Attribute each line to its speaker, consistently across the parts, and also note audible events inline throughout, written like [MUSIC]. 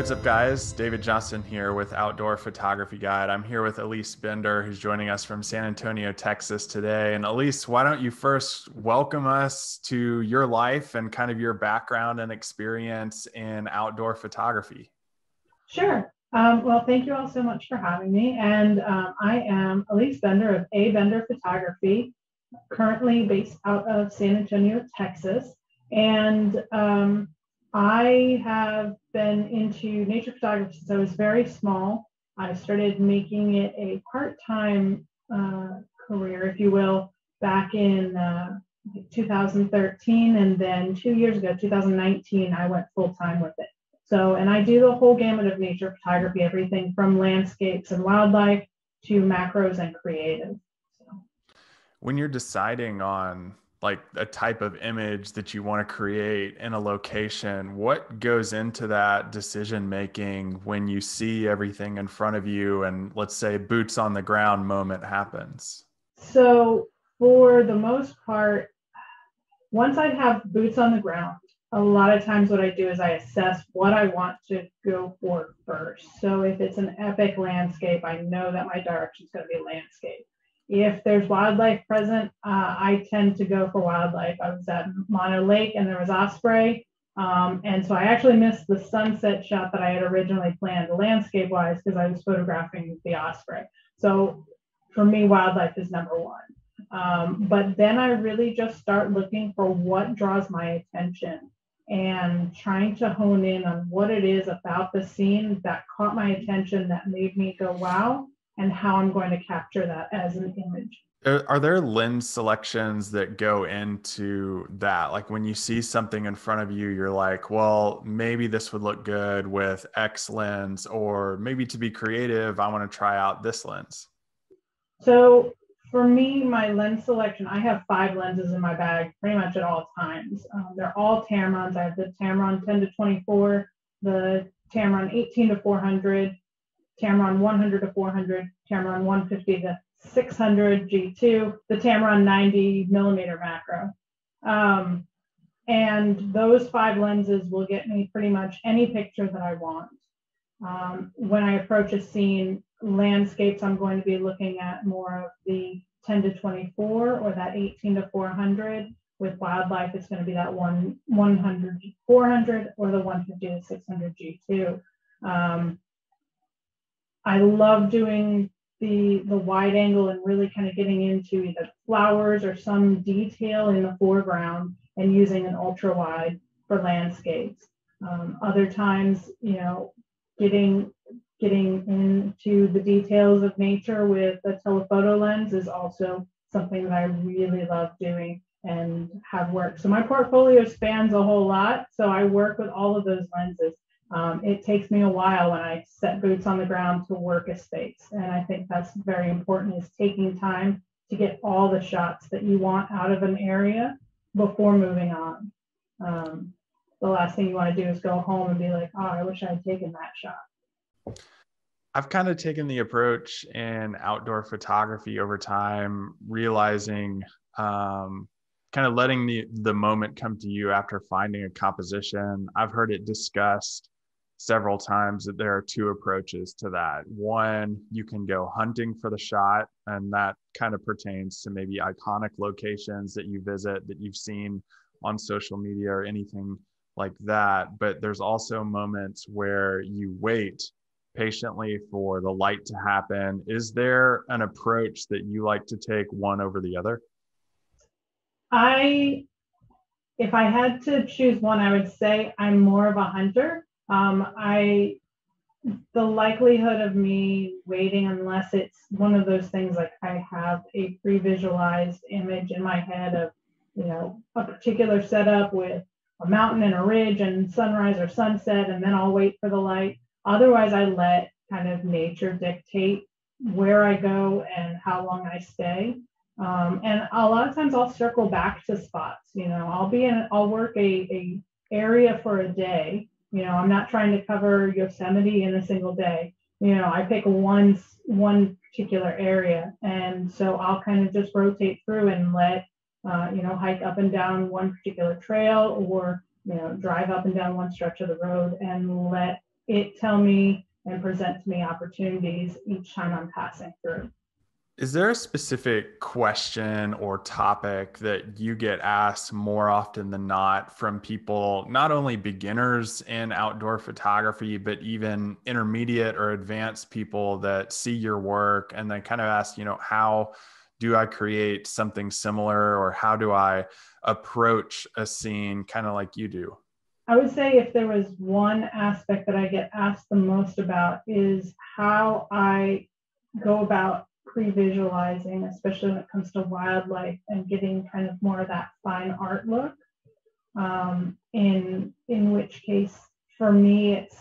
Speaker 1: what's up, guys? David Johnston here with Outdoor Photography Guide. I'm here with Alyce Bender, who's joining us from San Antonio, Texas today. And Alyce, why don't you first welcome us to your life and kind of your background and experience in outdoor photography?
Speaker 2: Sure. Um, well, thank you all so much for having me. And um, I am Alyce Bender of A Bender Photography, currently based out of San Antonio, Texas. And um, I have been into nature photography since I was very small. I started making it a part time uh, career, if you will, back in uh, 2013. And then two years ago, 2019, I went full time with it. So, and I do the whole gamut of nature photography, everything from landscapes and wildlife to macros and creative. So.
Speaker 1: When you're deciding on like a type of image that you want to create in a location what goes into that decision making when you see everything in front of you and let's say boots on the ground moment happens?
Speaker 2: So for the most part once i have boots on the ground a lot of times what i do is i assess what i want to go for first. So if it's an epic landscape i know that my direction is going to be landscape if there's wildlife present, uh, I tend to go for wildlife. I was at Mono Lake and there was osprey. Um, and so I actually missed the sunset shot that I had originally planned landscape wise because I was photographing the osprey. So for me, wildlife is number one. Um, but then I really just start looking for what draws my attention and trying to hone in on what it is about the scene that caught my attention that made me go, wow, and how I'm going to capture that as an image.
Speaker 1: Are there lens selections that go into that? Like when you see something in front of you, you're like, well, maybe this would look good with X lens, or maybe to be creative, I want to try out this lens.
Speaker 2: So for me, my lens selection, I have five lenses in my bag pretty much at all times. Um, they're all Tamrons. I have the Tamron 10 to 24, the Tamron 18 to 400, Tamron 100 to 400, Tamron 150 to 600 G2, the Tamron 90 millimeter macro. Um, and those five lenses will get me pretty much any picture that I want. Um, when I approach a scene, landscapes, I'm going to be looking at more of the 10 to 24 or that 18 to 400. With wildlife, it's going to be that one 100 400 or the 150 to 600 G2. Um, I love doing the the wide angle and really kind of getting into either flowers or some detail in the foreground and using an ultra wide for landscapes. Um, other times, you know, getting getting into the details of nature with a telephoto lens is also something that I really love doing and have worked. So my portfolio spans a whole lot. So I work with all of those lenses um, it takes me a while when I set boots on the ground to work a space. And I think that's very important is taking time to get all the shots that you want out of an area before moving on. Um, the last thing you want to do is go home and be like, oh, I wish I had taken that shot.
Speaker 1: I've kind of taken the approach in outdoor photography over time, realizing um, kind of letting the, the moment come to you after finding a composition. I've heard it discussed several times that there are two approaches to that. One, you can go hunting for the shot, and that kind of pertains to maybe iconic locations that you visit that you've seen on social media or anything like that. But there's also moments where you wait patiently for the light to happen. Is there an approach that you like to take one over the other?
Speaker 2: I, if I had to choose one, I would say I'm more of a hunter. Um, I the likelihood of me waiting unless it's one of those things like I have a pre-visualized image in my head of you know a particular setup with a mountain and a ridge and sunrise or sunset and then I'll wait for the light. Otherwise I let kind of nature dictate where I go and how long I stay. Um, and a lot of times I'll circle back to spots. You know, I'll be in, I'll work a, a area for a day you know, I'm not trying to cover Yosemite in a single day. You know, I pick one one particular area, and so I'll kind of just rotate through and let uh, you know hike up and down one particular trail, or you know drive up and down one stretch of the road, and let it tell me and present to me opportunities each time I'm passing through.
Speaker 1: Is there a specific question or topic that you get asked more often than not from people, not only beginners in outdoor photography, but even intermediate or advanced people that see your work and then kind of ask, you know, how do I create something similar or how do I approach a scene kind of like you do?
Speaker 2: I would say if there was one aspect that I get asked the most about is how I go about pre-visualizing, especially when it comes to wildlife and getting kind of more of that fine art look. Um, in in which case, for me, it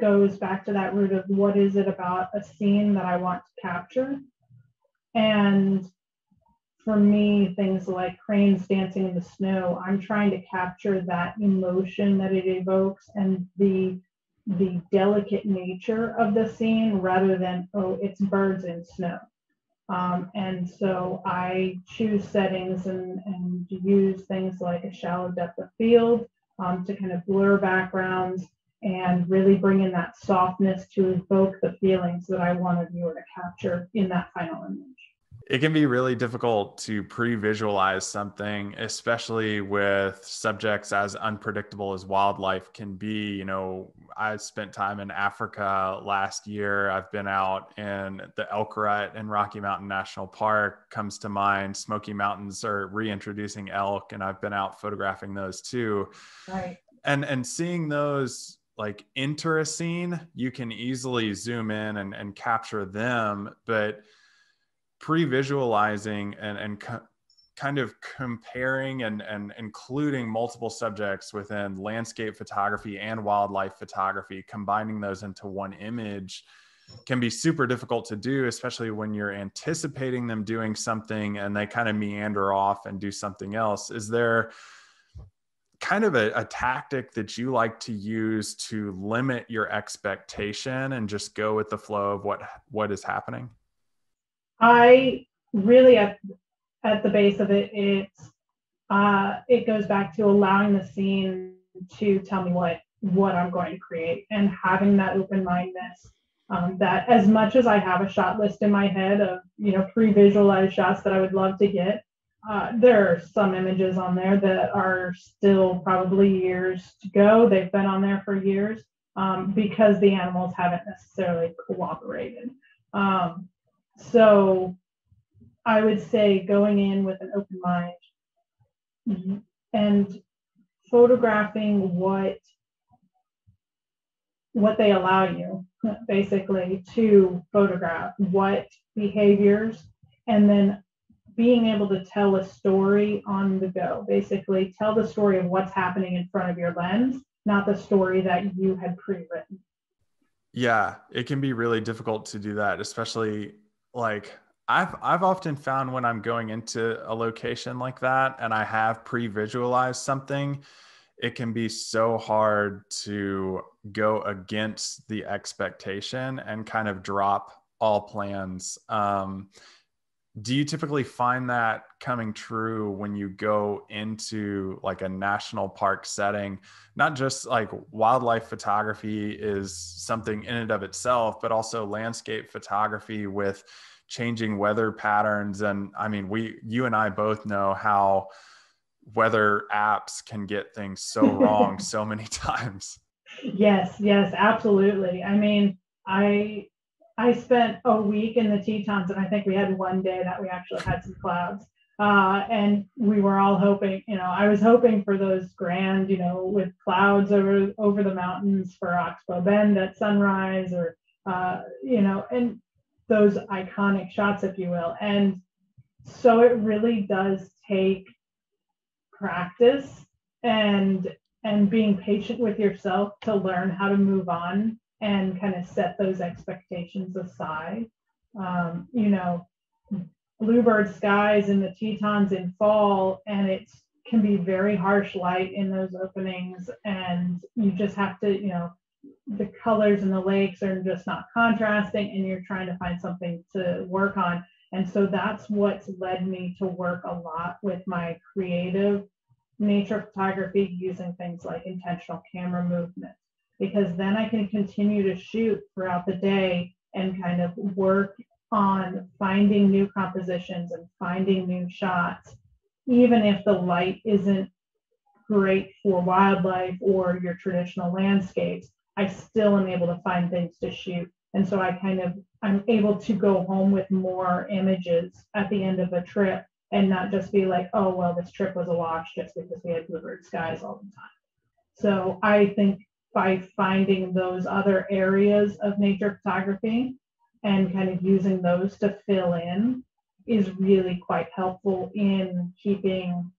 Speaker 2: goes back to that root of what is it about a scene that I want to capture, and for me, things like cranes dancing in the snow, I'm trying to capture that emotion that it evokes and the the delicate nature of the scene rather than oh it's birds in snow. Um, and so I choose settings and, and use things like a shallow depth of field um, to kind of blur backgrounds and really bring in that softness to evoke the feelings that I want a viewer to capture in that final image
Speaker 1: it can be really difficult to pre-visualize something especially with subjects as unpredictable as wildlife can be you know. I spent time in africa last year. I've been out in the elk rut in rocky mountain national park. Comes to mind smoky mountains are reintroducing elk and i've been out photographing those too.
Speaker 2: Right.
Speaker 1: And and seeing those like enter a scene you can easily zoom in and, and capture them but pre-visualizing and, and co- kind of comparing and, and including multiple subjects within landscape photography and wildlife photography, combining those into one image can be super difficult to do, especially when you're anticipating them doing something and they kind of meander off and do something else. Is there kind of a, a, tactic that you like to use to limit your expectation and just go with the flow of what what is happening?
Speaker 2: I really at at the base of it, it's uh, it goes back to allowing the scene to tell me what what I'm going to create and having that open mindedness. Um, that as much as I have a shot list in my head of you know pre-visualized shots that I would love to get, uh, there are some images on there that are still probably years to go. They've been on there for years um, because the animals haven't necessarily cooperated. Um, so I would say going in with an open mind and photographing what what they allow you basically to photograph what behaviors and then being able to tell a story on the go. Basically tell the story of what's happening in front of your lens not the story that you had pre-written.
Speaker 1: Yeah it can be really difficult to do that especially like I've I've often found when I'm going into a location like that and I have pre-visualized something, it can be so hard to go against the expectation and kind of drop all plans. Um, do you typically find that coming true when you go into like a national park setting? Not just like wildlife photography is something in and of itself but also landscape photography with changing weather patterns. And i mean we you and i both know how weather apps can get things so wrong [LAUGHS] so many [LAUGHS] times.
Speaker 2: Yes yes absolutely. I mean i I spent a week in the Tetons, and I think we had one day that we actually had some clouds. Uh, and we were all hoping, you know, I was hoping for those grand, you know, with clouds over over the mountains for Oxbow Bend at sunrise, or uh, you know, and those iconic shots, if you will. And so it really does take practice and and being patient with yourself to learn how to move on and kind of set those expectations aside. Um, you know, bluebird skies in the Tetons in fall, and it can be very harsh light in those openings, and you just have to, you know, the colors in the lakes are just not contrasting, and you're trying to find something to work on. And so that's what's led me to work a lot with my creative nature photography using things like intentional camera movement because then I can continue to shoot throughout the day and kind of work on finding new compositions and finding new shots, even if the light isn't great for wildlife or your traditional landscapes, I still am able to find things to shoot. And so I kind of I'm able to go home with more images at the end of a trip and not just be like, oh well, this trip was a wash just because we had bluebird skies all the time. So I think by finding those other areas of nature photography and kind of using those to fill in is really quite helpful in keeping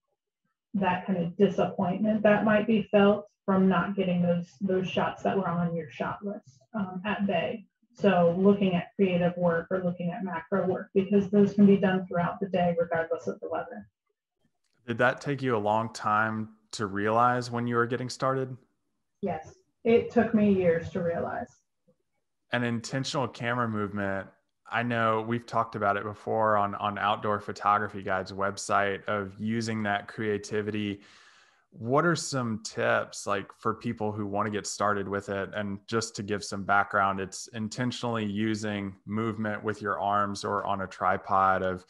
Speaker 2: that kind of disappointment that might be felt from not getting those those shots that were on your shot list um, at bay. So looking at creative work or looking at macro work because those can be done throughout the day regardless of the weather.
Speaker 1: Did that take you a long time to realize when you were getting started?
Speaker 2: Yes, it took me years to realize.
Speaker 1: An intentional camera movement I know we've talked about it before on on Outdoor Photography Guide's website of using that creativity. What are some tips like for people who want to get started with it? And just to give some background, it's intentionally using movement with your arms or on a tripod of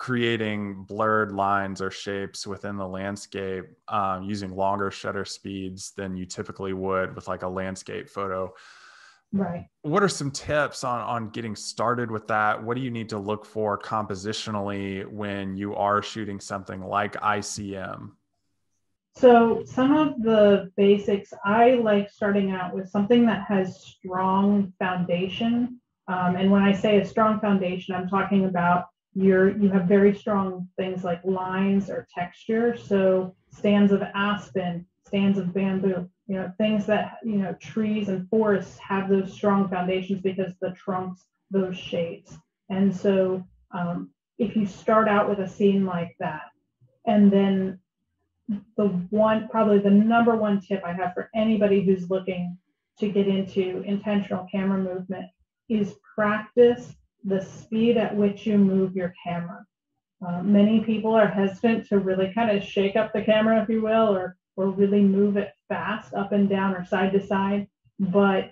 Speaker 1: creating blurred lines or shapes within the landscape um, using longer shutter speeds than you typically would with like a landscape photo
Speaker 2: Right.
Speaker 1: What are some tips on on getting started with that? What do you need to look for compositionally when you are shooting something like ICM?
Speaker 2: So some of the basics, I like starting out with something that has strong foundation. Um, and when I say a strong foundation, I'm talking about your you have very strong things like lines or texture. So stands of aspen, stands of bamboo, you know, things that, you know, trees and forests have those strong foundations because the trunks, those shapes. And so um, if you start out with a scene like that, and then the one, probably the number one tip I have for anybody who's looking to get into intentional camera movement is practice the speed at which you move your camera. Uh, many people are hesitant to really kind of shake up the camera, if you will, or or really move it fast up and down or side to side, but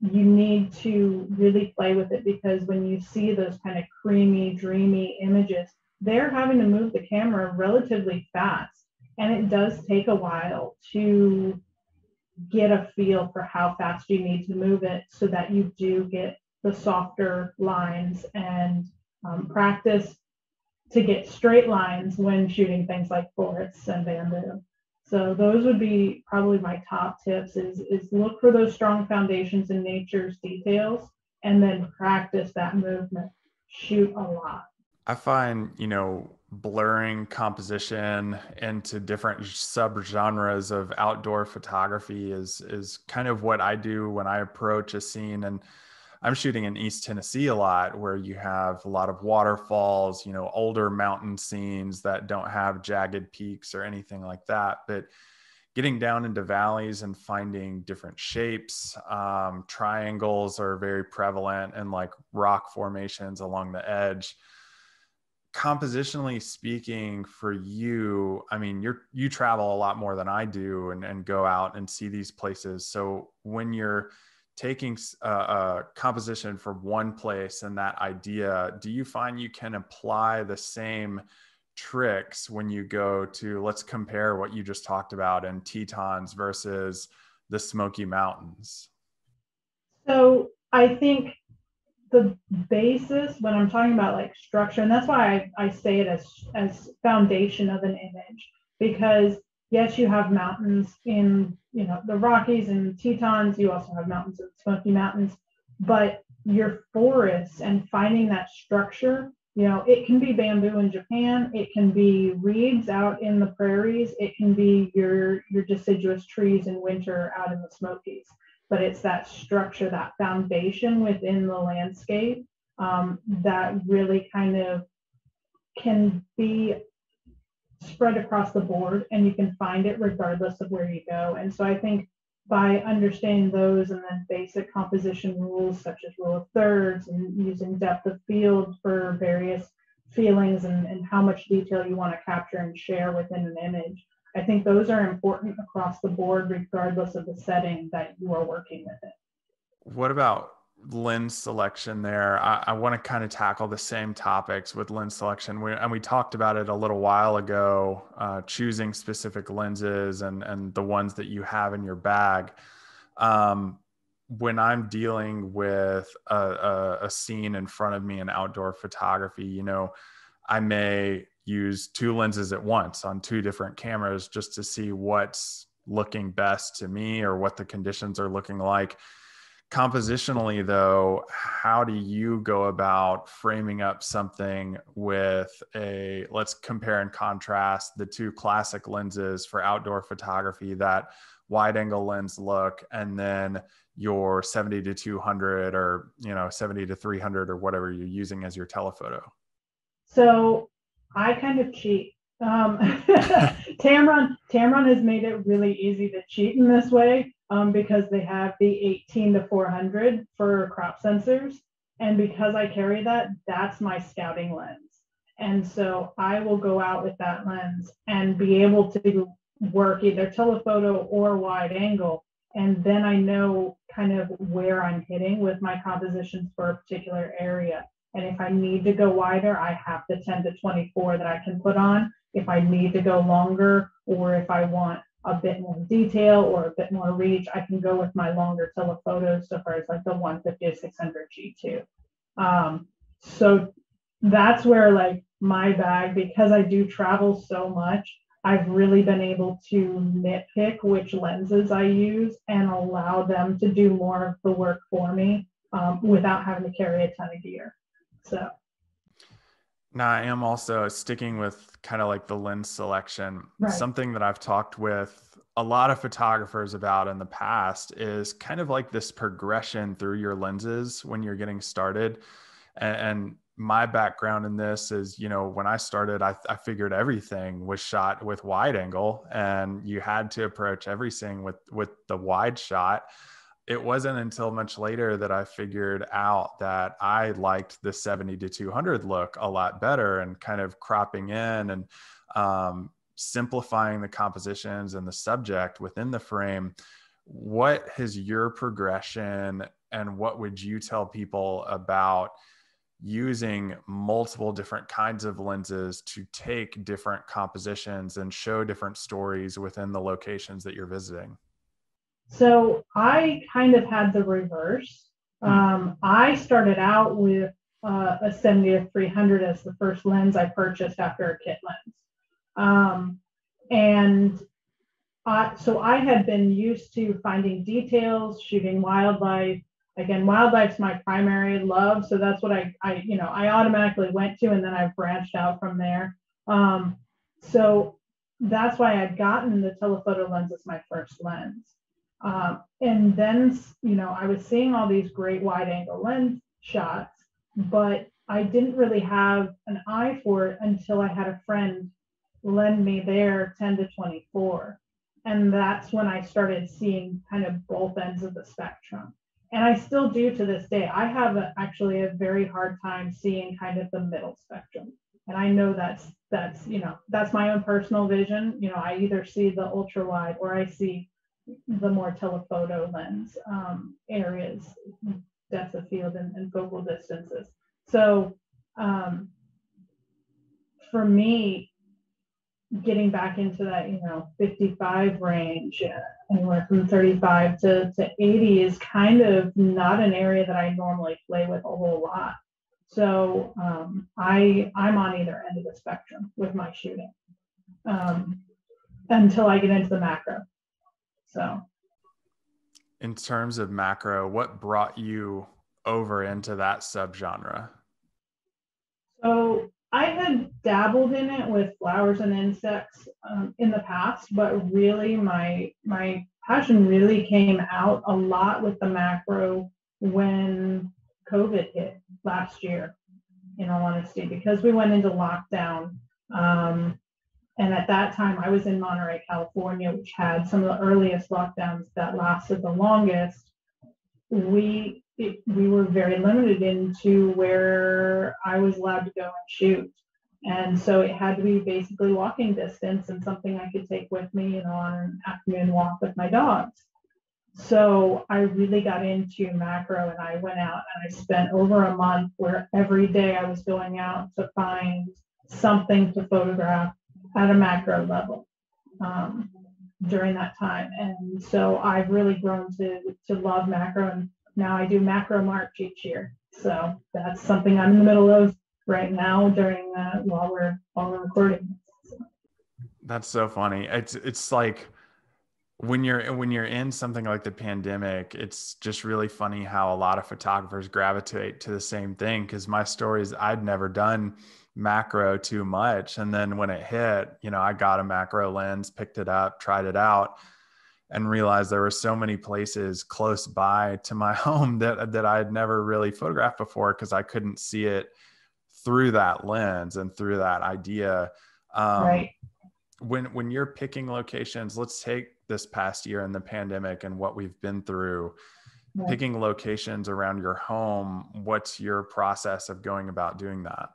Speaker 2: you need to really play with it because when you see those kind of creamy, dreamy images, they're having to move the camera relatively fast. And it does take a while to get a feel for how fast you need to move it so that you do get the softer lines and um, practice to get straight lines when shooting things like forests and bamboo. So those would be probably my top tips is, is look for those strong foundations in nature's details and then practice that movement. Shoot a lot.
Speaker 1: I find, you know, blurring composition into different subgenres of outdoor photography is is kind of what I do when I approach a scene and I'm shooting in East Tennessee a lot where you have a lot of waterfalls, you know, older mountain scenes that don't have jagged peaks or anything like that. But getting down into valleys and finding different shapes, um, triangles are very prevalent and like rock formations along the edge. Compositionally speaking, for you, I mean, you're you travel a lot more than I do and, and go out and see these places. So when you're taking a, a, uh, uh, composition from one place and that idea, do you find you can apply the same tricks when you go to, let's compare what you just talked about in Tetons versus the Smoky Mountains?
Speaker 2: So I think the basis when I'm talking about like structure, and that's why I, I say it as, as foundation of an image, because yes, you have mountains in you know the Rockies and Tetons. You also have mountains in Smoky Mountains, but your forests and finding that structure. You know, it can be bamboo in Japan. It can be reeds out in the prairies. It can be your your deciduous trees in winter out in the Smokies. But it's that structure, that foundation within the landscape um, that really kind of can be spread across the board and you can find it regardless of where you go. And so I think by understanding those and then basic composition rules such as rule of thirds and using depth of field for various feelings and, and how much detail you want to capture and share within an image, I think those are important across the board, regardless of the setting that you are working with it.
Speaker 1: What about lens selection there? I, I want to kind of tackle the same topics with lens selection. We, and we talked about it a little while ago, uh, choosing specific lenses and, and the ones that you have in your bag. Um, when I'm dealing with a, a, a scene in front of me in outdoor photography, you know, I may use two lenses at once on two different cameras just to see what's looking best to me or what the conditions are looking like. Compositionally, though, how do you go about framing up something with a let's compare and contrast the two classic lenses for outdoor photography that wide angle lens look and then your 70 to 200 or you know 70 to 300 or whatever you're using as your telephoto?
Speaker 2: So i kind of cheat. Um, [LAUGHS] tamron tamron has made it really easy to cheat in this way um, because they have the 18 to 400 for crop sensors and because i carry that that's my scouting lens and so i will go out with that lens and be able to work either telephoto or wide angle and then I know kind of where I'm hitting with my compositions for a particular area. And if I need to go wider, I have the 10 to 24 that I can put on. If I need to go longer, or if I want a bit more detail or a bit more reach, I can go with my longer telephotos, so far as like the 150 to 600 G2. Um, so that's where like my bag, because I do travel so much, I've really been able to nitpick which lenses I use and allow them to do more of the work for me um, without having to carry a ton of gear. So.
Speaker 1: Now, I am also sticking with kind of like the lens selection. Right. Something that I've talked with a lot of photographers about in the past is kind of like this progression through your lenses when you're getting started. And, and my background in this is, you know, when I started, I, I figured everything was shot with wide angle, and you had to approach everything with with the wide shot. It wasn't until much later that I figured out that I liked the 70 to 200 look a lot better, and kind of cropping in and um, simplifying the compositions and the subject within the frame. What has your progression, and what would you tell people about? using multiple different kinds of lenses to take different compositions and show different stories within the locations that you're visiting?
Speaker 2: So I kind of had the reverse. Hmm. Um, I started out with uh, a 70-300 as the first lens I purchased after a kit lens. Um, and I, so I had been used to finding details, shooting wildlife, again wildlife's my primary love so that's what i i you know i automatically went to and then i branched out from there um, so that's why i'd gotten the telephoto lens as my first lens um, and then you know i was seeing all these great wide angle lens shots but i didn't really have an eye for it until i had a friend lend me their 10 to 24 and that's when i started seeing kind of both ends of the spectrum and I still do to this day. I have a, actually a very hard time seeing kind of the middle spectrum. And I know that's that's you know that's my own personal vision. You know, I either see the ultra wide or I see the more telephoto lens um, areas, depth of field and, and focal distances. So um, for me, getting back into that, you know, 55 range, anywhere from 35 to, to 80 is kind of not an area that I normally play with a whole lot. So um, I I'm on either end of the spectrum with my shooting um, until I get into the macro. So,
Speaker 1: in terms of macro, what brought you over into that subgenre?
Speaker 2: So I had dabbled in it with flowers and insects um, in the past, but really my my passion really came out a lot with the macro when COVID hit last year. In all honesty, because we went into lockdown, um, and at that time I was in Monterey, California, which had some of the earliest lockdowns that lasted the longest. We it, we were very limited into where I was allowed to go and shoot. and so it had to be basically walking distance and something I could take with me, you know, on an afternoon walk with my dogs. So I really got into macro and I went out and I spent over a month where every day I was going out to find something to photograph at a macro level um, during that time. And so I've really grown to, to love macro and now I do macro March each year. So that's something I'm in the middle of right now during uh, while we're while we're recording.
Speaker 1: That's so funny. It's it's like when you're when you're in something like the pandemic, it's just really funny how a lot of photographers gravitate to the same thing. Because my stories, I'd never done macro too much, and then when it hit, you know, I got a macro lens, picked it up, tried it out and realized there were so many places close by to my [LAUGHS] home that that I had never really photographed before because I couldn't see it through that lens and through that idea. Um, right. When when you're picking locations, let's take this past year in the pandemic and what we've been through. Right. Picking locations around your home, what's your process of going about doing that?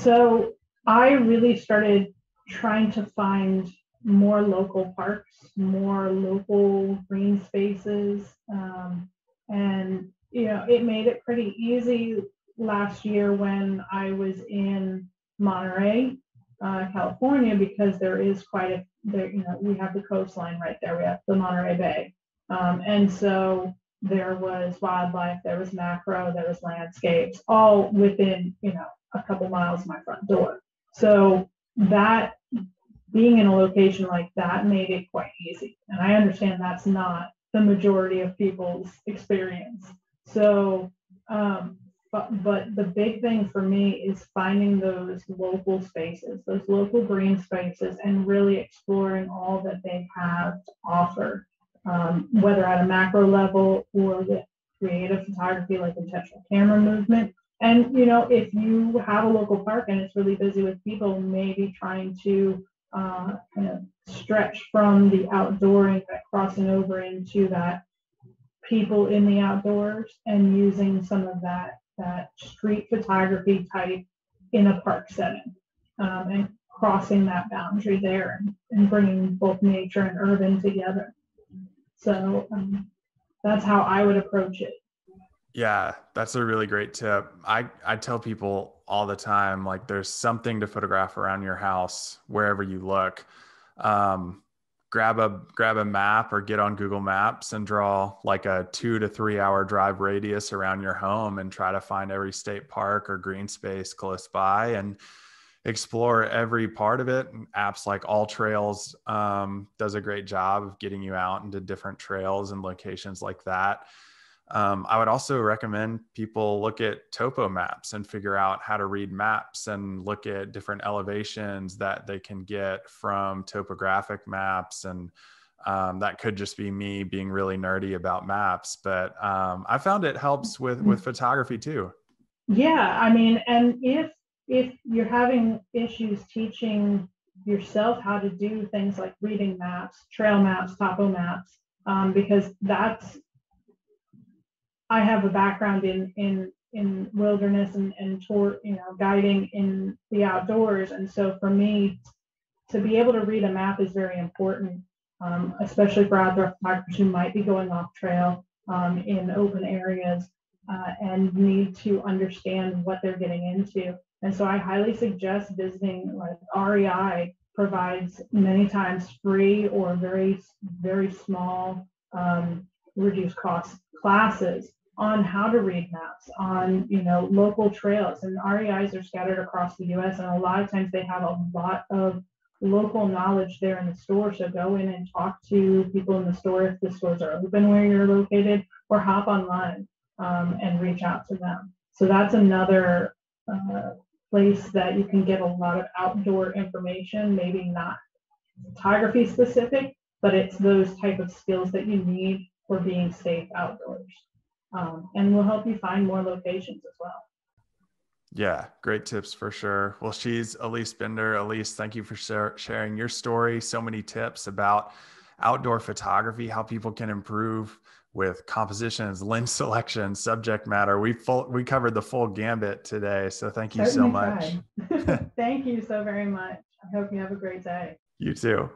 Speaker 2: So I really started trying to find more local parks, more local green spaces. Um, and, you know, it made it pretty easy last year when I was in Monterey, uh, California, because there is quite a, there, you know, we have the coastline right there. We have the Monterey Bay. Um, and so there was wildlife, there was macro, there was landscapes, all within, you know, a couple miles of my front door. So that being in a location like that made it quite easy. And I understand that's not the majority of people's experience. So, um, but, but the big thing for me is finding those local spaces, those local green spaces, and really exploring all that they have to offer, um, whether at a macro level or with creative photography like intentional camera movement. And you know, if you have a local park and it's really busy with people, maybe trying to uh, kind of stretch from the outdoor and crossing over into that people in the outdoors and using some of that that street photography type in a park setting um, and crossing that boundary there and, and, bringing both nature and urban together. So um, that's how I would approach it.
Speaker 1: Yeah, that's a really great tip. I, I tell people all the time like there's something to photograph around your house wherever you look. Um, grab a grab a map or get on Google Maps and draw like a two to three hour drive radius around your home and try to find every state park or green space close by and explore every part of it. apps like AllTrails um, does a great job of getting you out into different trails and locations like that. Um, I would also recommend people look at topo maps and figure out how to read maps and look at different elevations that they can get from topographic maps. And um, that could just be me being really nerdy about maps, but um, I found it helps with with photography too.
Speaker 2: Yeah, I mean, and if if you're having issues teaching yourself how to do things like reading maps, trail maps, topo maps, um, because that's I have a background in in in wilderness and, and tour, you know, guiding in the outdoors. And so for me, to be able to read a map is very important, um, especially for outdoor photographers who might be going off trail um, in open areas uh, and need to understand what they're getting into. And so I highly suggest visiting like REI provides many times free or very, very small um, reduced cost classes on how to read maps on you know local trails. And reis are scattered across the us and a lot of times they have a lot of local knowledge there in the store. So go in and talk to people in the store if the stores are open where you're located or hop online um, and reach out to them. So that's another uh, place that you can get a lot of outdoor information maybe not photography specific but it's those type of skills that you need for being safe outdoors. Um, and we'll help you find more locations as well.
Speaker 1: Yeah, great tips for sure. Well, she's Alyce Bender. Alyce, thank you for share, sharing your story. So many tips about outdoor photography, how people can improve with compositions, lens [LAUGHS] selection, subject matter. We full we covered the full gambit today. So thank you Certainly
Speaker 2: so much. [LAUGHS] [LAUGHS] thank you so very much. I hope you have a great day.
Speaker 1: You too.